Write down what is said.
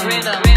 rhythm. rhythm.